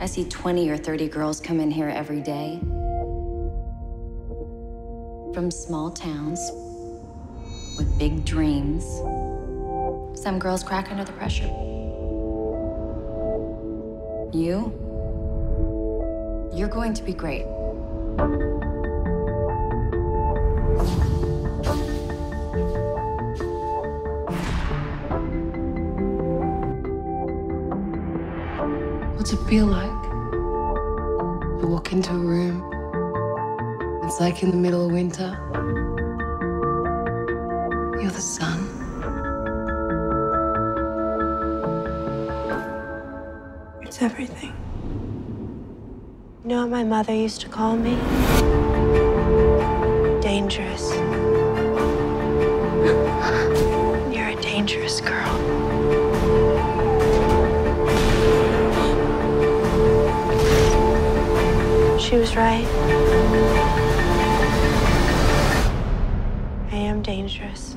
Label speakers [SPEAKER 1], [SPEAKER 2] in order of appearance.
[SPEAKER 1] I see 20 or 30 girls come in here every day. From small towns with big dreams. Some girls crack under the pressure. You? You're going to be great.
[SPEAKER 2] What's it feel like? To walk into a room. It's like in the middle of winter. You're the sun.
[SPEAKER 3] It's everything. You know what my mother used to call me? Dangerous. You're a dangerous girl. She was right. I am dangerous.